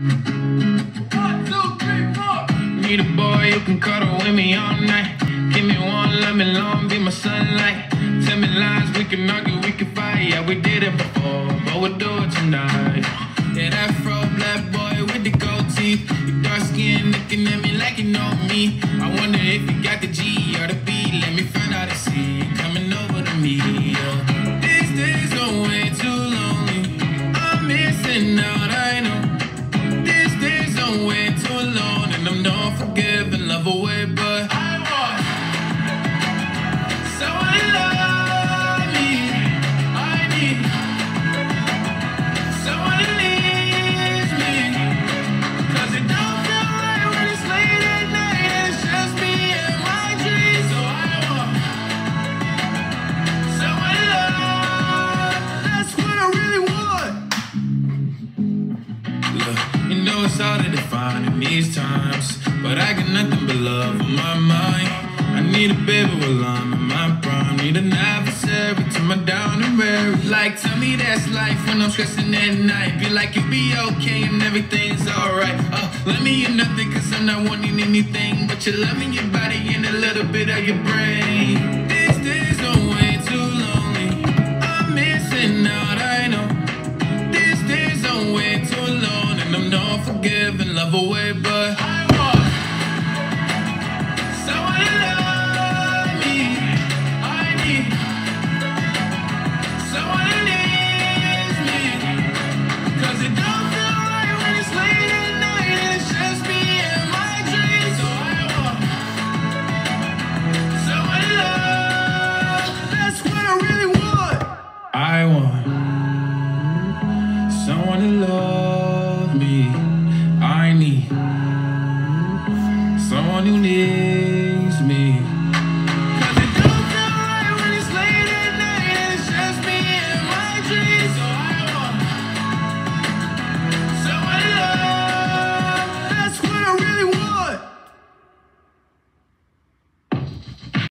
One, two, three, four. Need a boy who can cuddle with me all night. Give me one, let me long, be my sunlight. Tell me lies, we can argue, we can fight. Yeah, we did it before, but we'll do it tonight. Yeah, that fro black boy with the gold teeth. Your dark skin looking at me like you know me. I wonder if you got the G or the B. define in these times, but I got nothing but love on my mind. I need a baby while I'm in my prime. Need an adversary to my down and weary. Like, tell me that's life when I'm stressing at night. Be like, you'll be okay and everything's alright. Uh, let me in nothing, cause I'm not wanting anything. But you're loving your body and a little bit of your brain. Love away, but I want someone to love me. I need someone to leave me. Cause it don't feel right when it's late at night and it's just me and my dreams. So I want someone to love. That's what I really want. I want someone to love me. on your lips.